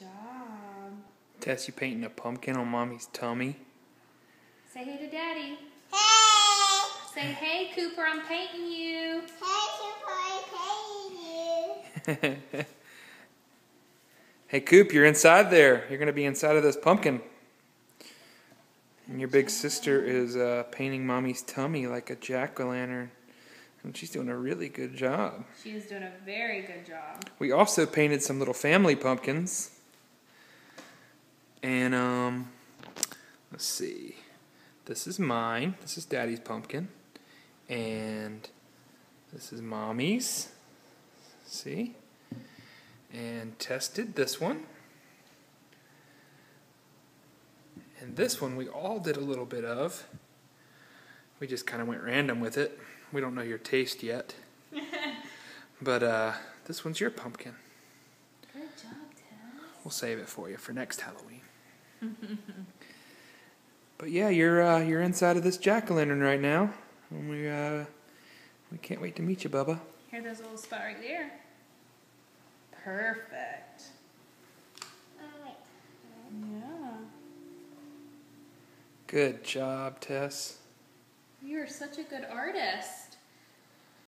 job. Tess, you painting a pumpkin on mommy's tummy? Say hey to daddy. Hey! Say hey, Cooper, I'm painting you. Hey, Super, hey, hey, Coop, you're inside there. You're going to be inside of this pumpkin. And your big sister is uh, painting mommy's tummy like a jack o' lantern. And she's doing a really good job. She is doing a very good job. We also painted some little family pumpkins. And, um, let's see. This is mine. This is daddy's pumpkin. And this is mommy's. See? And Tess did this one. And this one we all did a little bit of. We just kind of went random with it. We don't know your taste yet. but uh, this one's your pumpkin. Good job, Tess. We'll save it for you for next Halloween. but yeah, you're uh, you're inside of this jack o' lantern right now, and we uh, we can't wait to meet you, Bubba. Here, there's a little spot right there. Perfect. Yeah. Good job, Tess. You are such a good artist.